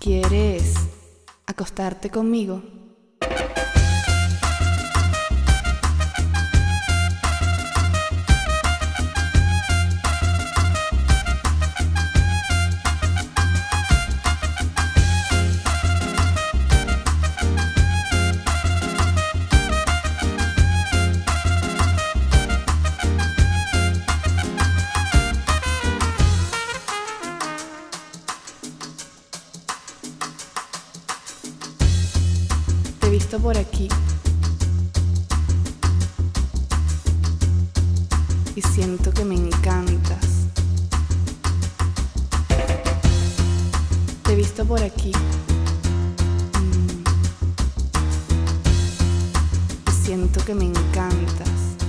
¿Quieres acostarte conmigo? Visto por aquí. Y siento que me encantas. Te he visto por aquí. Mm. Y siento que me encantas.